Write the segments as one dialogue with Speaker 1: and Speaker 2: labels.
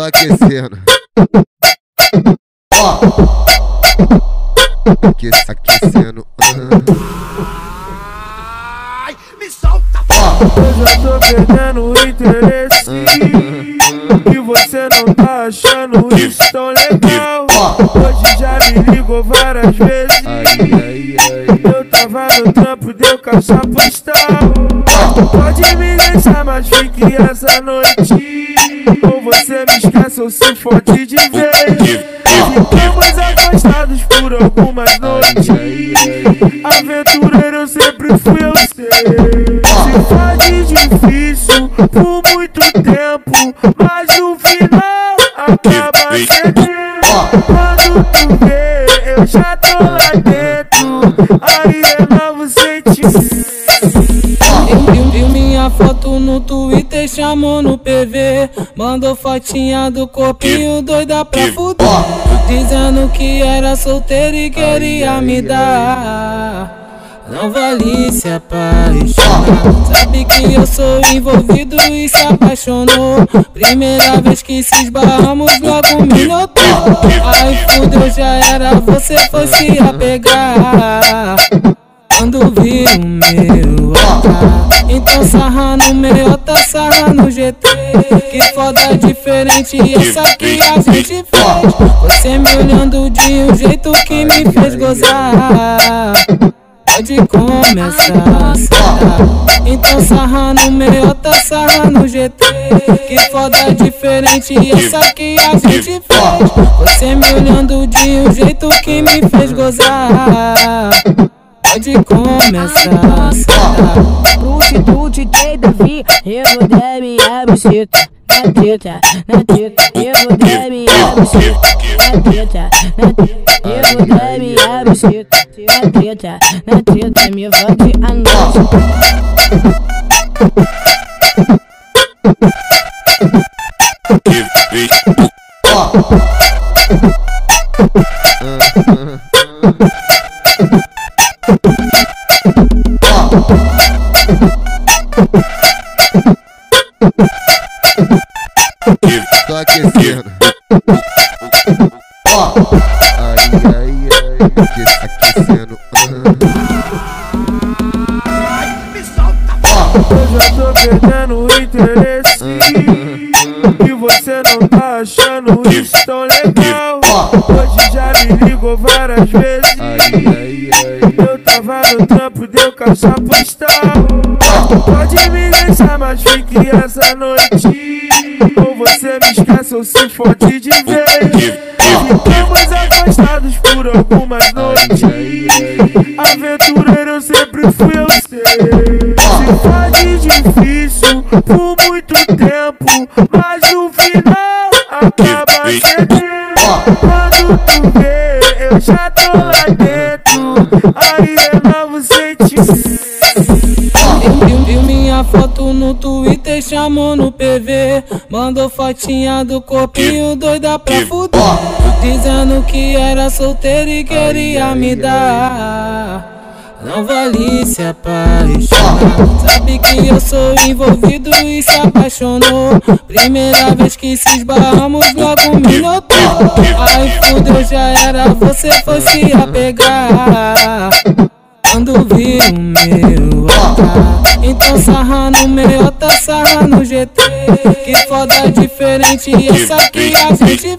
Speaker 1: Tô aquecendo.
Speaker 2: Ó,
Speaker 1: Aque- Aquecendo.
Speaker 3: Ai, me solta.
Speaker 4: Eu já tô perdendo o interesse. E você não tá achando isso tão legal. Hoje já me ligou várias vezes.
Speaker 1: Ai, ai, ai.
Speaker 4: Eu tava no trampo, deu caixa postal. Pode me deixar, mas fique essa noite. Ou você me esquece ou se fode de vez Ficamos afastados por algumas noites. Aventureiro eu sempre fui, eu sei. Se faz difícil por muito tempo Mas no final acaba cedendo Quando tu vê, eu já tô lá dentro. Aí é novo sentimento
Speaker 5: Foto no Twitter, chamou no PV Mandou fotinha do corpinho doida pra fuder. Dizendo que era solteiro e queria me dar. Não vale se apaixonar. Sabe que eu sou envolvido e se apaixonou. Primeira vez que se esbarramos logo me notou. Ai fudeu já era, você foi se apegar quando vi o meu Então sarra no meu, tá sarra no GT Que foda diferente essa que a gente fez. Você me olhando de um jeito que me fez gozar. Pode começar Então sarra no meu, tá sarra no GT Que foda diferente essa que a gente fez. Você me olhando de um jeito que me fez gozar Pode começar. A sentar
Speaker 6: Prostitute tem Davi, eu vou dar minha buceta na teta, na teta, eu vou dar minha buceta na teta, na teta, eu vou dar minha buceta na teta, na teta, me vote à noite.
Speaker 1: Aquecendo.
Speaker 2: ó,
Speaker 1: Ai, ai, ai. Aque- Aquecendo.
Speaker 3: Me solta.
Speaker 4: Eu já tô perdendo o interesse E você não tá achando isso tão legal Hoje já me ligou várias vezes
Speaker 1: Ai, ai, ai.
Speaker 4: Eu tava no trampo, deu caixa postal Pode me deixar, mas fique essa noite Ou você ou se fode de vez Ficamos afastados por algumas noites Aventureiro eu sempre fui, eu sei. Se faz difícil por muito tempo Mas no final acaba cedendo Quando tu vê, eu já tô lá dentro Aí é novo sentimento
Speaker 5: Viu, viu minha foto no Twitter, chamou no PV Mandou fotinha do corpinho doida pra fuder. Dizendo que era solteiro e queria me dar. Não vale se apaixonar. Sabe que eu sou envolvido e se apaixonou. Primeira vez que se esbarramos logo me notou. Ai fudeu já era, você foi se apegar. Quando vi o meu Então sarra no meu, tá sarra no GT Que foda diferente essa que a gente fez.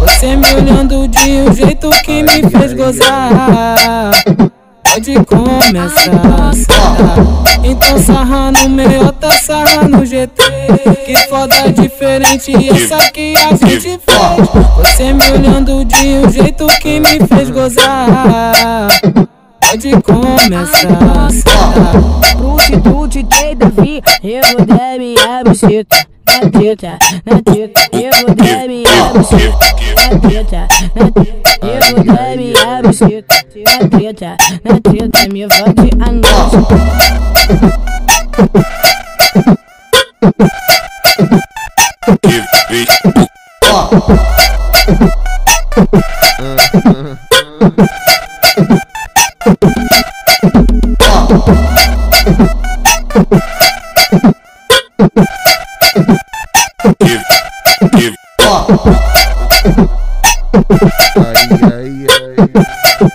Speaker 5: Você me olhando de um jeito que me fez gozar. Pode começar. Então sarra no meu, tá sarra no GT Que foda diferente essa que a gente fez. Você me olhando de um jeito que me fez gozar Pode começar a sentar
Speaker 6: Prostitute tem Davi, eu vou dar minha buceta na teta, na teta, eu vou dar minha buceta na teta, na teta, eu vou dar minha buceta na teta, na teta, me vote à noite.
Speaker 2: Ó,
Speaker 1: Ai, ai, ai.